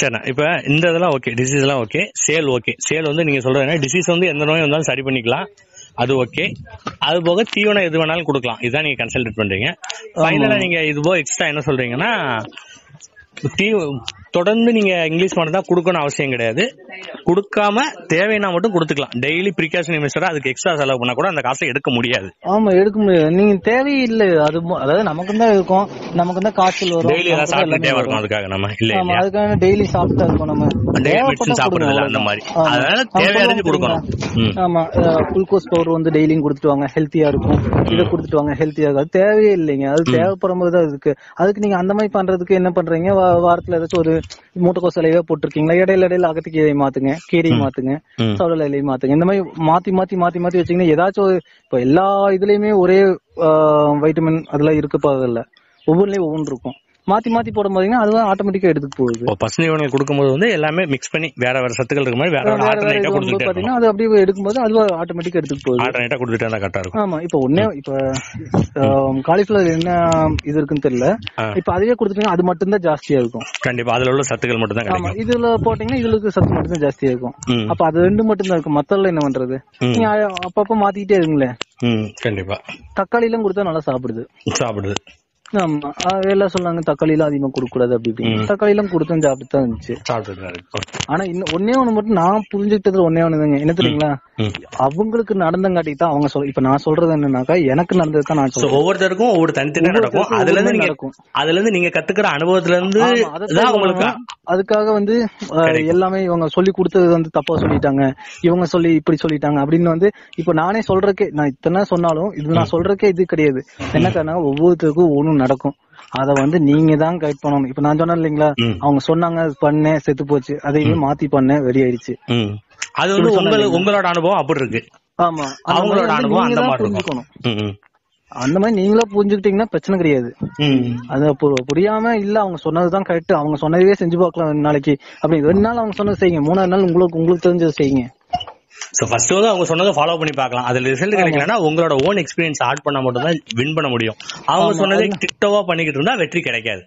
சரிண்ணா இப்ப இந்த இதெல்லாம் ஓகே டிசீஸ் எல்லாம் ஓகே சேல் ஓகே சேல் வந்து நீங்க சொல்றது டிசீஸ் வந்து எந்த நோய் வந்தாலும் சரி பண்ணிக்கலாம். அது ஓகே அது போக தீவனம் எது வேணாலும் கொடுக்கலாம். இதுதான் நீங்க கன்சல்ட் பண்றீங்க ஃபைனலா நீங்க இது போக எக்ஸ்ட்ரா என்ன சொல்றீங்கன்னா தீ தொடர்ந்து நீங்க இங்கிலீஷ் மட்டும் தான் கொடுக்கணும் அவசியம் கிடையாது. கொடுக்காம தேவைன்னா மட்டும் கொடுத்துக்கலாம். டெய்லி ப்ரிகாஷன் இன்வெஸ்டரா அதுக்கு எக்ஸ்ட்ரா செலவு பண்ணா கூட அந்த காசை எடுக்க முடியாது. ஆமா எடுக்க முடியாது. நீங்க தேவையில்லை. அது அதாவது நமக்கு தான் இருக்கும். நமக்கு தான் காய்ச்சல் வரும். டெய்லி ஏதாவது சாப்பிட்டுட்டே வரும். அதுக்காக நம்ம. இல்ல அதுக்காக டெய்லி சாப்பிட்டா இருக்கும் நம்ம. டெய்லி மெடிசன் சாப்பிடுறது அந்த மாதிரி. அதனால அவங்க தேவை அறிஞ்சு சொல்லுவாங்க கொடுக்கணும். ஆமா குளுக்கோஸ் பவுடர் வந்து டெய்லியும் கொடுத்துட்டு வாங்க. ஹெல்த்தியா இருக்கும். இதை கொடுத்துட்டு வாங்க. ஹெல்த்தியா இருக்கும். அது தேவையே இல்லைங்க. அது தேவைப்படும் போது தான் இருக்கு. அதுக்கு நீங்க அந்த மாதிரி பண்றதுக்கு என்ன பண்றீங்க? வாரத்துல ஏதாச்சும் ஒரு மூட்டைக்கோஸ் இலையோ போட்டிருக்கீங்களா? இடையில இடையில அகத்தி கீரை மாத்துங்க. கீரையை மாத்துங்க. ம். சவடல் இலையை மாத்துங்க. இந்த மாதிரி மாத்தி மாத்தி மாத்தி மாத்தி வச்சீங்கன்னா ஏதாச்சும் இப்ப எல்லா இதுலயுமே ஒரே வைட்டமின் அதெல்லாம் இருக்க போறதில்ல ஒவ்வொன்றுலயும் ஒவ்வொன்று இருக்கும். மாத்தி மாத்தி போடும் போதீங்கன்னா அதுவும் ஆட்டோமேட்டிக்கா எடுத்துட்டு போகுது. பசு தீவனங்கள் கொடுக்கும்போது வந்து எல்லாமே மிக்ஸ் பண்ணி வேற வேற சத்துக்கள் இருக்க மாதிரி வேற வேற ஆல்டர்னேட்டா கொடுத்துட்டே பாத்தீங்கன்னா அது அப்படியே எடுக்கும்போது அதுவும் ஆட்டோமேட்டிக்கா எடுத்துட்டு போகுது. ஆல்டர்னேட்டா கொடுத்துட்டே இருந்தா கரெக்டா இருக்கும். ஆமா இப்ப ஒன்னே இப்ப காலிஃபிளவர் என்ன இது இருக்குன்னு தெரியல. இப்ப அதுவே கொடுத்துட்டீங்கன்னா அது மட்டும் தான் ஜாஸ்தியா இருக்கும். கண்டிப்பா அதுல உள்ள சத்துக்கள் மட்டும் தான் கிடைக்கும். இதுல போட்டீங்கன்னா இதுல இருக்க சத்து மட்டும் தான் ஜாஸ்தியா இருக்கும். அப்ப அது ரெண்டு மட்டும் தான் இருக்கும். மத்தெல்லாம் என்ன பண்றது. நீங்க அப்பப்ப மாத்திக்கிட்டே இருங்களேன். கண்டிப்பா. தக்காளி எல்லாம் கொடுத்தா நல்லா சாப்பிடுது. சாப்பிடுது. ஆமா. எல்லாம் சொன்னாங்க தக்காளி எல்லாம் அதிகமா கொடுக்க கூடாது அப்படி தக்காளி எல்லாம் கொடுத்தும் சாப்பிட்டு தான் இருந்துச்சு. ஆனா இன்னும் ஒன்னே ஒண்ணு மட்டும் நான் புரிஞ்சுக்கிட்டது ஒன்னே ஒண்ணுதாங்க. என்ன தெரியுங்களா. அவங்களுக்கு நடந்தங்காட்டி தான் அவங்க சொல் இப்ப நான் சொல்றது என்னன்னாக்கா எனக்கு நடந்தது தான் நான் சொல்றேன். ஒவ்வொருத்தருக்கும் ஒவ்வொரு தனித்தனியா நடக்கும். அதுல இருந்து நீங்க. அதுல இருந்து நீங்க கத்துக்கிற அனுபவத்துல இருந்து உங்களுக்கு. அதுக்காக வந்து எல்லாமே இவங்க சொல்லி கொடுத்தது வந்து தப்பா சொல்லிட்டாங்க. இவங்க சொல்லி இப்படி சொல்லிட்டாங்க அப்படின்னு வந்து இப்ப நானே சொல்றக்கே நான் இத்தனை சொன்னாலும் இது நான் சொல்றக்கே இது கிடையாது. என்ன காரணம் ஒவ்வொருத்தருக்கும் நடக்கும். அத வந்து நீங்க தான் கைட் பண்ணணும். இப்ப நான் சொன்னேன் இல்லைங்களா. அவங்க சொன்னாங்க பண்ணேன் செத்து போச்சு. அதையே மாத்தி பண்ணேன் ம். அது வந்து உங்களோட அனுபவம் அப்படி இருக்கு. ஆமா. அவங்களோட அனுபவம் அந்த மாதிரி இருக்கும். அந்த மாதிரி நீங்களா புரிஞ்சுக்கிட்டீங்கன்னா பிரச்சனை கிடையாது. அது புரியாம இல்ல அவங்க சொன்னதுதான் கரெக்ட் அவங்க சொன்னதையே செஞ்சு பார்க்கலாம் நாளைக்கு. அப்படி ரெண்டு நாள் அவங்க சொன்னது செய்யுங்க. மூணாவது நாள் உங்களுக்கு உங்களுக்கு தெரிஞ்சது செய்யுங்க. சோ ஃபர்ஸ்ட் வந்து அவங்க சொன்னதை ஃபாலோ பண்ணி பார்க்கலாம். அதுல ரிசல்ட் கிடைக்கலன்னா உங்களோட ஓன் எக்ஸ்பீரியன்ஸ் ஆட் பண்ணா மட்டும் தான் வின் பண்ண முடியும். அவங்க சொன்னதை டிக்டோவா பண்ணிக்கிட்டு இருந்தா வெற்றி கிடைக்காது.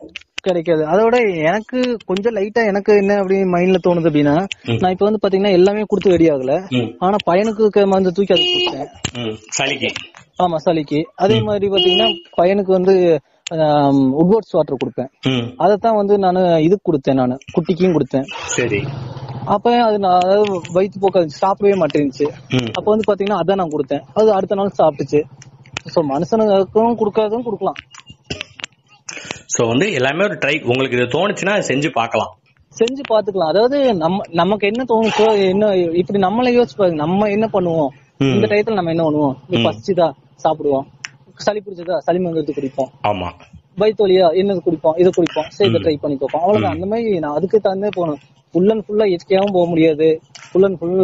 கிடைக்காது. அதோட எனக்கு கொஞ்சம் லைட்டா எனக்கு என்ன அப்படி மைண்ட்ல தோணுது அப்படின்னா நான் இப்ப வந்து பாத்தீங்கன்னா எல்லாமே கொடுத்து ரெடி ஆகல. ஆனா பையனுக்கு மருந்து தூக்கி அது கொடுத்தேன். ஆமா சளிக்கு. அதே மாதிரி பாத்தீங்கன்னா பையனுக்கு வந்து உட்வர்ட்ஸ் வாட்டர் கொடுப்பேன். அதைத்தான் வந்து நான் இது கொடுத்தேன் நான். குட்டிக்கும் கொடுத்தேன். சரி. அப்ப அது அதாவது வயிற்று போக்க சாப்பிடவே மாட்டேங்குச்சு. அப்ப வந்து பாத்தீங்கன்னா அதான் நான் கொடுத்தேன். அது அடுத்த நாள் சாப்பிட்டுச்சு. சோ மனுஷனுக்கும் கொடுக்காதும் கொடுக்கலாம். சோ வந்து எல்லாமே ஒரு ட்ரை உங்களுக்கு இது தோணுச்சுன்னா செஞ்சு பார்க்கலாம். செஞ்சு பாத்துக்கலாம் அதாவது நம்ம நமக்கு என்ன தோணுச்சோ என்ன இப்படி நம்மள யோசிச்சு நம்ம என்ன பண்ணுவோம். இந்த டயத்துல நம்ம என்ன பண்ணுவோம்? பசிச்சுதா சாப்பிடுவோம். சளி பிடிச்சதா? சளி மருந்து குடிப்போம். ஆமா. வயிற்று வலியா? என்னது குடிப்போம்? இதை குடிப்போம். சரி இதை ட்ரை பண்ணி பார்ப்போம். அவ்வளவுதான். அந்த மாதிரி நான் அதுக்கு தகுந்தே போகணும். ஃபுல் அண்ட் ஃபுல்லா இயற்கையாவும் போக முடியாது. ஃபுல் அண்ட் ஃபுல்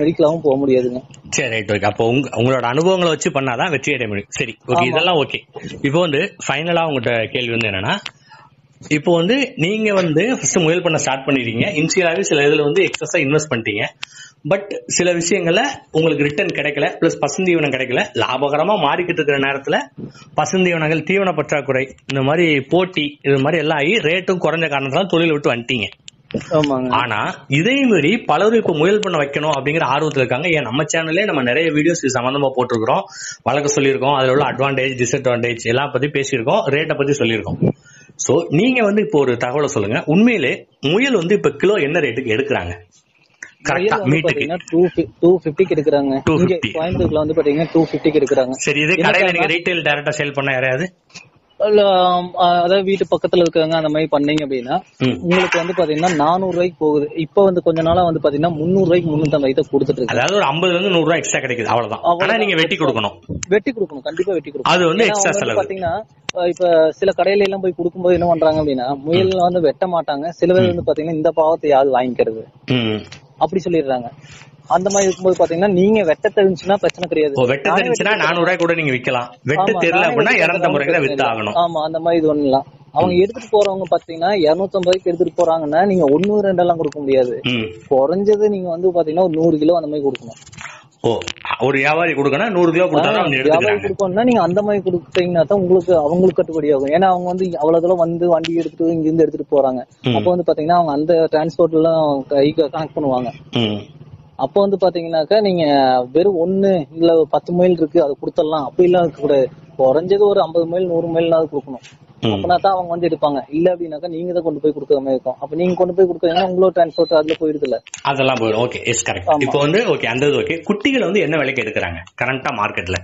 மெடிக்கலாவும் போக முடியாதுங்க. சரி ரைட் ஓகே அப்போ உங்க உங்களோட அனுபவங்களை வச்சு பண்ணாதான் வெற்றி அடைய முடியும். சரி ஓகே இதெல்லாம் ஓகே இப்போ வந்து ஃபைனலா உங்ககிட்ட கேள்வி வந்து என்னன்னா இப்போ வந்து நீங்க வந்து ஃபர்ஸ்ட் முயல் பண்ண ஸ்டார்ட் பண்ணிருக்கீங்க இனிஷியலாவே சில இதுல வந்து எக்ஸஸா இன்வெஸ்ட் பண்ணிட்டீங்க. பட் சில விஷயங்கள்ல உங்களுக்கு ரிட்டர்ன் கிடைக்கல பிளஸ் பசுந்தீவனம் கிடைக்கல. லாபகரமா மாறிக்கிட்டு இருக்கிற நேரத்துல பசுந்தீவனங்கள் தீவன பற்றாக்குறை இந்த மாதிரி போட்டி இது மாதிரி எல்லாம் ஆகி ரேட்டும் குறைஞ்ச காரணத்தால தொழில் விட்டு வந்துட்டீங்க. ஆனா இதே மாதிரி பலரும் இப்ப முயல் பண்ண வைக்கணும் அப்படிங்கிற ஆர்வத்துல இருக்காங்க. ஏன் நம்ம சேனல்லே நம்ம நிறைய வீடியோஸ் இது சம்பந்தமா போட்டிருக்கிறோம். வழக்க சொல்லியிருக்கோம். அதுல உள்ள அட்வான்டேஜ் டிஸ்அட்வான்டேஜ் எல்லாம் பத்தி பேசியிருக்கோம். ரேட்டை பத்தி சொல்லியிருக்கோம். சோ நீங்க வந்து இப்போ ஒரு தகவலை சொல்லுங்க. உண்மையிலே முயல் வந்து இப்ப கிலோ என்ன ரேட்டுக்கு எடுக்கிறாங்க? கரெக்டா வந்து மீட்டுக்கு பாத்தீங்கன்னா டூ டூ பிப்டிக்கு எடுக்கிறாங்க. 250. இங்க கோயம்புத்தூர்ல வந்து பாத்தீங்கன்னா டூ பிப்டிக்கு எடுக்கிறாங்க. சரி இது கடையில நீங்க ரீட்டைல் டைரக்டா சேல் பண்ண ஆம், அதாவது வீட்டு பக்கத்துல இருக்காங்க அந்த மாதிரி பண்ணீங்க அப்படின்னா. உங்களுக்கு வந்து பாத்தீங்கன்னா நானூறு ரூபாய்க்கு போகுது. இப்ப வந்து கொஞ்ச நாளா வந்து பாத்தீங்கன்னா முந்நூறு ரூபாய்க்கு முன்னூத்தி தான் கொடுத்துட்டு இருக்கு அதாவது ஒரு ஐம்பதுல இருந்து நூறு ரூபாய் எக்ஸ்ட்ரா கிடைக்குது. அவ்வளவுதான். ஆனா. நீங்க வெட்டி கொடுக்கணும். வெட்டி கொடுக்கணும். கண்டிப்பா வெட்டி கொடுக்கணும். அது வந்து வந்து செலவு. பாத்தீங்கன்னா இப்ப சில கடையில எல்லாம் போய் கொடுக்கும்போது என்ன பண்றாங்க அப்படின்னா முயல் வந்து வெட்ட மாட்டாங்க. சில பேர் வந்து பாத்தீங்கன்னா இந்த பாவத்தை யாரு வாங்கிக்கிறது. அப்படி சொல்லிடுறாங்க. அந்த மாதிரி இருக்கும்போது பாத்தீங்கன்னா நீங்க வெட்ட தெரிஞ்சுன்னா பிரச்சனை கிடையாது. வெட்ட தெரிஞ்சுன்னா நானூறு ரூபாய் கூட நீங்க விக்கலாம் வெட்ட தெரியல அப்படின்னா தான் பிரச்சனை வித்து. ஆகணும் ஆமா அந்த மாதிரி இது பண்ணலாம் அவங்க எடுத்துட்டு போறவங்க பாத்தீங்கன்னா இருநூத்தம்பது ரூபாய்க்கு எடுத்துட்டு போறாங்கன்னா நீங்க ஒண்ணு ரெண்டு எல்லாம் கொடுக்க முடியாது. குறைஞ்சது நீங்க வந்து பாத்தீங்கன்னா ஒரு நூறு கிலோ அந்த மாதிரி கொடுக்கணும். ஓ ஒரு வியாபாரி கொடுக்கணும் நூறு கிலோ கொடுக்கணும்னா நீங்க அந்த மாதிரி கொடுத்தீங்கன்னா தான் உங்களுக்கு அவங்களுக்கு கட்டுப்படி ஆகும். ஏன்னா அவங்க வந்து அவ்வளவு தூரம் வந்து வண்டி எடுத்துட்டு இங்க இருந்து எடுத்துட்டு போறாங்க. அப்போ வந்து பாத்தீங்கன்னா அவங்க அந்த டிரான்ஸ்போர்ட் எல்லாம் கனெக்ட் பண்ணுவாங்க. அப்போ வந்து பாத்தீங்கன்னாக்கா நீங்க வெறும் ஒண்ணு இல்ல ஒரு பத்து மைல் இருக்கு அதை கொடுத்துடலாம். அப்படி எல்லாம் இருக்க கூடாது. குறைஞ்சது ஒரு ஐம்பது மைல் நூறு மைல்னாவது கொடுக்கணும். ம். அப்பனா தான் அவங்க வந்து எடுப்பாங்க. இல்ல அப்படின்னாக்கா நீங்க தான் கொண்டு போய் கொடுக்குற மாதிரி இருக்கும். அப்ப நீங்க கொண்டு போய் கொடுக்குறீங்கன்னா உங்களோட டிரான்ஸ்போர்ட் அதுல போயிடுது இல்ல அதெல்லாம் போயிடும். Okay yes correct. இப்போ வந்து ஓகே அந்த ஓகே குட்டிகள் வந்து என்ன விலைக்கு எடுக்கிறாங்க? கரண்டா மார்க்கெட்ல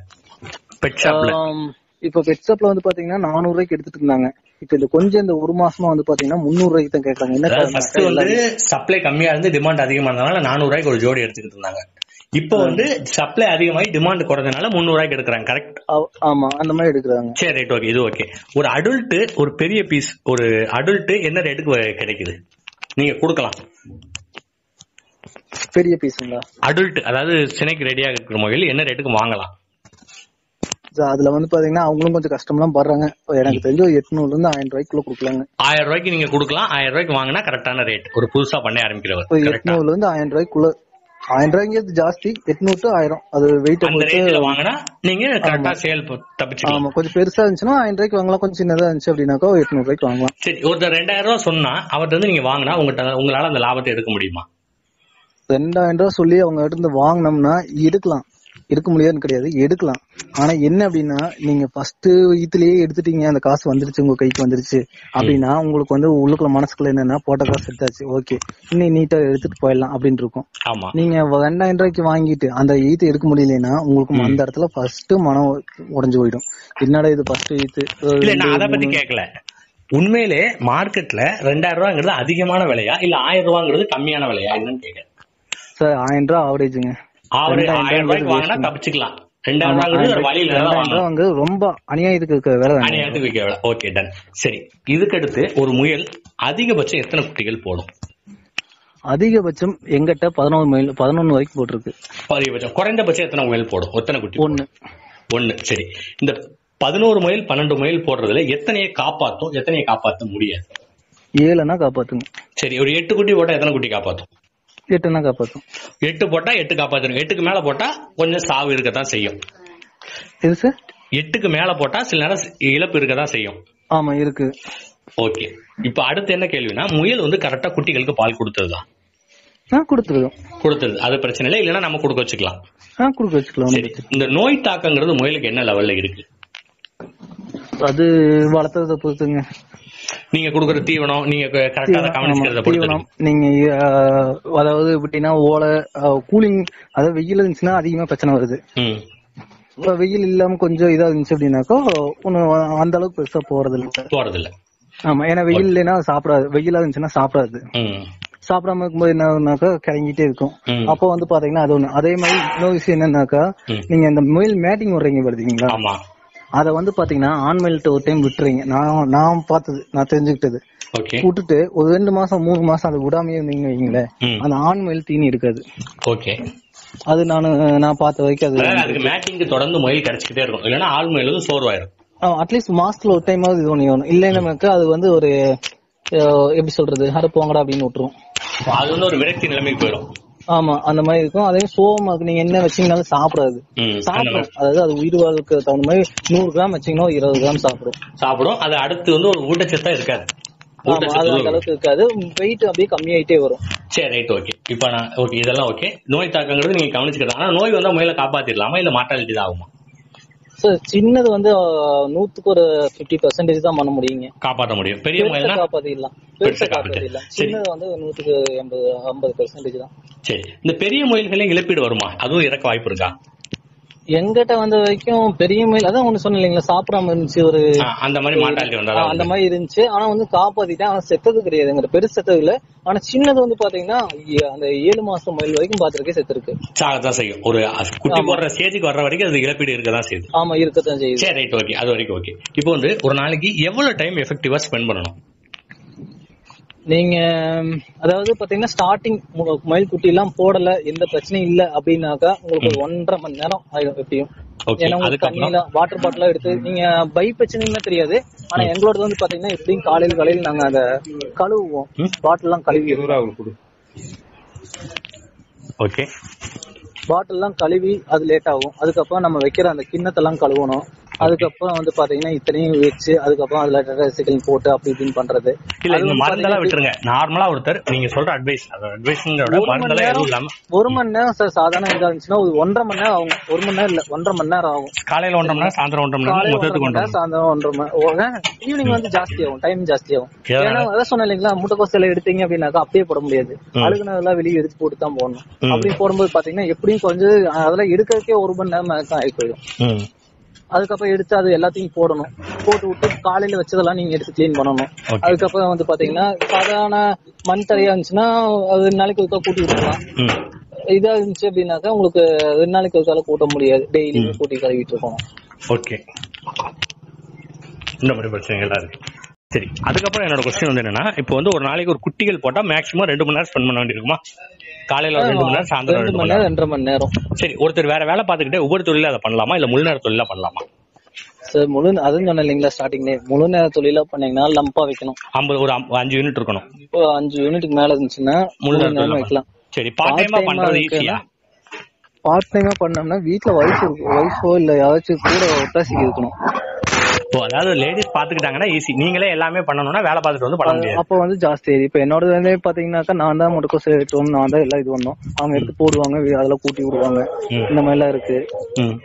பெட் ஷாப்ல இப்ப பெட்ஷாப்ல வந்து பாத்தீங்கன்னா நானூறு ரூபாய்க்கு எடுத்துட்டு இருந்தாங்க. இப்ப இந்த கொஞ்சம் இந்த ஒரு மாசமா வந்து பாத்தீங்கன்னா முந்நூறு ரூபாய்க்கு தான் கேக்குறாங்க. என்ன வந்து சப்ளை கம்மியா இருந்து டிமாண்ட் அதிகமா இருந்தனால நானூறு ரூபாய்க்கு ஒரு ஜோடி எடுத்துக்கிட்டு இருந்தாங்க. இப்போ வந்து சப்ளை அதிகமாகி டிமாண்ட் குறைஞ்சனால முந்நூறு ரூபாய்க்கு எடுக்கிறாங்க. கரெக்ட் ஆமா அந்த மாதிரி எடுக்கிறாங்க. சரி ரைட் ஓகே இது ஓகே ஒரு அடல்ட் ஒரு பெரிய பீஸ் ஒரு அடல்ட் என்ன ரேட்டுக்கு கிடைக்குது? நீங்க கொடுக்கலாம். பெரிய பீஸுங்களா அடல்ட் அதாவது சினைக்கு ரெடியாக இருக்கிற முறையில் என்ன ரேட்டுக்கு வாங்கலாம்? அதுல வந்து பாத்தீங்கன்னா அவங்களும் கொஞ்சம் கஷ்டம்லாம் படுறாங்க. எனக்கு தெரிஞ்ச எட்நூறுல இருந்து ஆயிரம் ரூபாய்க்குள்ள கொடுக்கலாங்க. ஆயிரம் ரூபாய்க்கு நீங்க கொடுக்கலாம். ஆயிரம் ரூபாய்க்கு வாங்கினா கரெக்டான ரேட் ஒரு புதுசா பண்ண ஆரம்பிக்கிறவர். எட்நூறுல இருந்து ஆயிரம் ரூபாய்க்குள்ள ஆயிரம் ரூபாய்ங்கிறது ஜாஸ்தி எட்நூறு to ஆயிரம். அது வெயிட் பொறுத்து வாங்கினா நீங்க கரெக்டா சேல் தப்பிச்சுக்கலாம். ஆமா கொஞ்சம் பெருசா இருந்துச்சுன்னா ஆயிரம் ரூபாய்க்கு வாங்கலாம். கொஞ்சம் சின்னதா இருந்துச்சு அப்படின்னாக்கா எட்நூறு ரூபாய்க்கு வாங்கலாம். சரி ஒருத்தர் ரெண்டாயிரம் ரூபாய் சொன்னா அவர்ட்ட வந்து நீங்க வாங்கினா உங்கள்கிட்ட உங்களால அந்த லாபத்தை எடுக்க முடியுமா? ரெண்டாயிரம் ரூபாய் சொல்லி அவங்க கிட்ட இருந்து வாங்கினோம்னா எடுக்கலாம். எடுக்க முடியாதுன்னு கிடையாது எடுக்கலாம். ஆனா என்ன அப்படின்னா நீங்க ஃபர்ஸ்ட் இதுலயே எடுத்துட்டீங்க அந்த காசு வந்துருச்சு உங்க கைக்கு வந்துருச்சு. அப்படின்னா உங்களுக்கு வந்து உள்ளுக்குள்ள மனசுக்குள்ள என்னன்னா போட்ட காசு எடுத்தாச்சு ஓகே. இன்னும் நீட்டா எடுத்துட்டு போயிடலாம் அப்படின்னு இருக்கும். ஆமா. நீங்க ரெண்டாயிரம் ரூபாய்க்கு வாங்கிட்டு அந்த ஈத்து எடுக்க முடியலன்னா உங்களுக்கு அந்த இடத்துல ஃபர்ஸ்ட் மனம் உடைஞ்சு போயிடும். என்னடா இது ஃபர்ஸ்ட் ஈத்து அதை பத்தி கேட்கல உண்மையிலே மார்க்கெட்ல ரெண்டாயிரம் ரூபாங்கிறது அதிகமான விலையா இல்ல ஆயிரம் ரூபாங்கிறது கம்மியான விலையா என்னன்னு கேட்கறேன் சார் ஆயிரம் ரூபாய் ஆவரேஜுங்க அவரு ஆயிரம் ரூபாய்க்கு ரூபாய் வாங்கினா தப்பிச்சுக்கலாம். ரொம்ப அநியாயத்துக்கு. அநியாயத்துக்கு ஓகே டன் சரி இதுக்கடுத்து ஒரு முயல் அதிகபட்சம் எத்தனை குட்டிகள் போடும்? அதிகபட்சம் எங்கிட்ட பதினோரு மைல் பதினொன்னு வரைக்கும் போட்டிருக்கு. அதிகபட்சம். குறைந்தபட்சம் எத்தனை முயல் போடும்? எத்தனை குட்டி ஒண்ணு. ஒண்ணு. சரி இந்த பதினோரு மைல் பன்னெண்டு மைல் போடுறதுல எத்தனையை காப்பாத்தும் எத்தனையை காப்பாத்த முடியாது? ஏழுனா காப்பாத்துங்க. சரி ஒரு எட்டு குட்டி போட்டா எத்தனை குட்டி காப்பாத்தும்? எட்டுனா காப்பாத்தும். எட்டு போட்டா எட்டு காப்பாத்திரும் எட்டுக்கு மேல போட்டா கொஞ்சம் சாவு இருக்கத்தான் செய்யும். இது சார் எட்டுக்கு மேல போட்டா சில நேரம் இழப்பு இருக்கதான் செய்யும். ஆமா இருக்கு. ஓகே. இப்ப அடுத்து என்ன கேள்வினா முயல் வந்து கரெக்டா குட்டிகளுக்கு பால் கொடுத்ததுதான். ஆ கொடுத்துருவோம் கொடுத்தது. அது பிரச்சனை இல்லை. இல்லைன்னா நம்ம கொடுக்க வச்சுக்கலாம். கொடுக்க வச்சுக்கலாம் சரி. இந்த நோய் தாக்கங்கிறது முயலுக்கு என்ன லெவல்ல இருக்கு. அது வளர்த்ததை பொறுத்துங்க நீங்க கொடுக்குற தீவனம் நீங்க கரெக்டா நீங்க அதாவது எப்படின்னா ஓலை கூலிங் அதாவது வெயில் இருந்துச்சுன்னா அதிகமா பிரச்சனை வருது. இப்ப வெயில் இல்லாம கொஞ்சம் இதா இருந்துச்சு அப்படின்னாக்கா ஒன்னும் அந்த அளவுக்கு பெருசா போறது இல்ல போறது இல்ல ஆமா ஏன்னா வெயில் இல்லைன்னா சாப்பிடாது. வெயிலா இருந்துச்சுன்னா சாப்பிடாது. சாப்பிடாம இருக்கும்போது என்ன ஆகுனாக்கா கிறங்கிட்டே இருக்கும். அப்போ வந்து பாத்தீங்கன்னா அது ஒண்ணு. அதே மாதிரி இன்னொரு விஷயம் என்னன்னாக்கா. நீங்க இந்த முயல் மேட்டிங் விடுறீங்க பாத்தீங்களா? அத வந்து பாத்தீங்கன்னா ஆண் மயில்கிட்ட ஒரு டைம் விட்டுறீங்க நான் நான் பார்த்தது நான் தெரிஞ்சுக்கிட்டது. விட்டுட்டு ஒரு ரெண்டு மாசம் மூணு மாசம் அதை விடாமயே இருந்தீங்க வைங்களேன். அந்த ஆண் மயில் தீனி இருக்காது. ஓகே அது நான் நான் பார்த்த வரைக்கும் அது அதுக்கு மேட்டிங்க்கு தொடர்ந்து முயல் கிடைச்சிக்கிட்டே இருக்கும். இல்லைன்னா ஆள் முயல் வந்து சோர்வாயிரும். அட்லீஸ்ட் மாசத்துல ஒரு டைம் இது பண்ணி வேணும். இல்லைன்னாக்கா அது வந்து ஒரு எப்படி சொல்றது? அட போங்கடா அப்படின்னு விட்டுரும். அது வந்து ஒரு விரக்தி நிலைமைக்கு போயிடும். ஆமா அந்த மாதிரி இருக்கும். அதே சோகமா இருக்கு நீங்க என்ன வச்சீங்கனாலும் சாப்பிடாது. சாப்பிடும். அதாவது அது உயிர் வாழ்க்கை தகுந்த மாதிரி நூறு கிராம் வச்சீங்கன்னா இருபது கிராம் சாப்பிடும். சாப்பிடும். அது அடுத்து வந்து ஒரு ஊட்டச்சத்தா இருக்காது. அளவுக்கு இருக்காது. வெயிட் அப்படியே கம்மியாயிட்டே வரும். சரி ரைட் ஓகே இப்போ நான் ஓகே இதெல்லாம் ஓகே நோய் தாக்கங்கிறது நீங்க கவனிச்சுக்கலாம் ஆனா நோய் வந்தா முயலை காப்பாத்திடலாமா? இல்ல மார்டாலிட்டி தான் ஆகுமா? சார் சின்னது வந்து நூத்துக்கு ஒரு பிப்டி பர்சன்டேஜ் தான் பண்ண முடியுங்க. காப்பாத்த முடியும். பெரிய முயல்னா? காப்பாத்திடலாம். பெருசா. சின்னது வந்து நூத்துக்கு எண்பது ஐம்பது பெர்சன்டேஜ் தான். சரி. இந்த பெரிய முயல்களே இழப்பீடு வருமா? அதுவும் இறக்க வாய்ப்பு இருக்கா? எங்கிட்ட வந்த வரைக்கும் பெரிய மயில் அதான் ஒண்ணு சொன்னேன் இல்லைங்களா சாப்பிடாம இருந்துச்சு ஒரு அந்த மாதிரி அந்த மாதிரி இருந்துச்சு. ஆனா வந்து காப்பாத்திட்டேன். ஆனா செத்தது கிடையாதுங்கிற பெருசு செத்தது இல்ல. ஆனா சின்னது வந்து பாத்தீங்கன்னா அந்த ஏழு மாசம் மயில் வரைக்கும் பாத்திருக்கே செத்து இருக்கு சாகத்தான் செய்யும். ஒரு குட்டி போடுற ஸ்டேஜுக்கு வர்ற வரைக்கும் அது இழப்பீடு இருக்கதான் செய்யுது. ஆமா இருக்கத்தான் செய்யுது. சரி ரைட் ஓகே. அது வரைக்கும் ஓகே. இப்போ வந்து ஒரு நாளைக்கு எவ்வளவு டைம் எஃபெக்டிவா ஸ்பெண்ட் பண்ணணும்? நீங்க அதாவது பாத்தீங்கன்னா ஸ்டார்டிங் மயில் குட்டி எல்லாம் போடல எந்த பிரச்சனையும் இல்ல அப்படின்னாக்கா உங்களுக்கு ஒரு ஒன்றரை மணி நேரம் ஆயிடும் எப்படியும். ஓகே ஏன்னா உங்களுக்கு தண்ணியில வாட்டர் பாட்டிலாம் எடுத்து நீங்க பை பிரச்சனைன்னா தெரியாது. ஆனா எங்களோட வந்து பாத்தீங்கன்னா எப்படியும் காலையில் காலையில் நாங்க அத கழுவுவோம். பாட்டில் எல்லாம் கழுவி ஓகே பாட்டில் எல்லாம் கழுவி அது லேட் ஆகும். அதுக்கப்புறம் நம்ம வைக்கிற அந்த கிண்ணத்தெல்லாம் கழுவணும். அதுக்கப்புறம் வந்து பாத்தீங்கன்னா இத்தனையும் வச்சு அதுக்கப்புறம் அதுல ரெசிக்கல் போட்டு அப்படி இப்படின்னு பண்றது. இல்ல வந்து மருந்தெல்லாம் விட்டுருங்க. நார்மலா ஒருத்தர் நீங்க சொல்ற அட்வைஸ் ஒரு மணி நேரம் சார் சாதாரண இதா இருந்துச்சுன்னா ஒரு ஒன்றரை மணி நேரம் ஆகும். ஒரு மணி நேரம் இல்ல ஒன்றரை மணி நேரம் ஆகும். காலையில ஒன்றரை மணி நேரம் சாயந்தரம் ஒன்றரை மணி நேரம் ஒன்றரை மொத்தத்துக்கு சாயந்தரம் ஒன்றரை மணி ஈவினிங் வந்து ஜாஸ்தி ஆகும் டைம் ஜாஸ்தி ஆகும்? ஏன்னா அதான் சொன்னேன் இல்லைங்களா முட்டைக்கோஸ் எல்லாம் எடுத்தீங்க அப்படின்னாக்கா அப்படியே போட முடியாது. அழுகுனதெல்லாம் வெளியே எடுத்து போட்டு தான் போடணும். அப்படி போடும்போது பாத்தீங்கன்னா எப்படியும் கொஞ்சம் அதெல்லாம் எடுக்கிறதுக்கே ஒரு மணி நேரம் ஆகி போயிடும். அதுக்கப்புறம் எடுத்து அது எல்லாத்தையும் போடணும். போட்டு விட்டு காலையில வச்சதெல்லாம் நீங்க எடுத்து க்ளீன் பண்ணணும். அதுக்கப்புறம் வந்து பாத்தீங்கன்னா சாதாரண மண் தரையா இருந்துச்சுன்னா அது நாளைக்கு ஒருக்கா கூட்டி விட்டுக்கலாம் ம். இதா இருந்துச்சு அப்படின்னாக்கா உங்களுக்கு ரெண்டு நாளைக்கு ஒருக்கால கூட்ட முடியாது. டெய்லி கூட்டி கழுவிட்டு இருக்கணும். ஓகே இந்த மாதிரி பிரச்சனைகள்லாம் இருக்கு. சரி அதுக்கப்புறம் என்னோட கொஸ்டின் வந்து என்னன்னா இப்போ வந்து ஒரு நாளைக்கு ஒரு குட்டிகள் போட்டா மேக்ஸிமம் ரெண்டு மணி நேரம் ஸ்பெண்ட் பண்ண வேண்டியிருக்குமா? காலையில ரெண்டு மணி நேரம் சாயந்தரம் ரெண்டு மணி நேரம் ரெண்டரை மணி நேரம். சரி ஒருத்தர் வேற வேலை பார்த்துக்கிட்டே ஒவ்வொரு தொழில அதை பண்ணலாமா? இல்ல முழு நேர தொழிலா பண்ணலாமா? சார் முழு அதுவும் சொன்னேன் இல்லைங்களா ஸ்டார்டிங்லேயே முழு நேர தொழிலா பண்ணீங்கன்னா லம்பா வைக்கணும். ஐம்பது ஒரு அஞ்சு யூனிட் இருக்கணும். இப்போ அஞ்சு யூனிட்டுக்கு மேல இருந்துச்சுன்னா முழு முழு நேர நேரம் வைக்கலாம். சரி பார்ட் டைமா பண்றது ஈஸியா பார்ட் டைமா பண்ணோம்னா வீட்ல ஒய்ஃப் ஒய்ஃபோ இல்ல யாராச்சும் கூட ஒட்டாசி இருக்கணும் ஓ அதாவது லேடிஸ் பாத்துக்கிட்டாங்கன்னா ஈஸி நீங்களே எல்லாமே பண்ணணும்னா வேலை பார்த்துட்டு வந்து பண்ண முடியாது. அப்போ வந்து ஜாஸ்தி. இப்போ என்னோட வந்து பாத்தீங்கன்னாக்கா நான் தான் முட்டைக்கோஸ் எடுத்தோம் நான் தான் எல்லாம் இது பண்ணோம் அவங்க எடுத்து போடுவாங்க அதெல்லாம் கூட்டி விடுவாங்க. இந்த மாதிரிலாம் இருக்கு. ம்.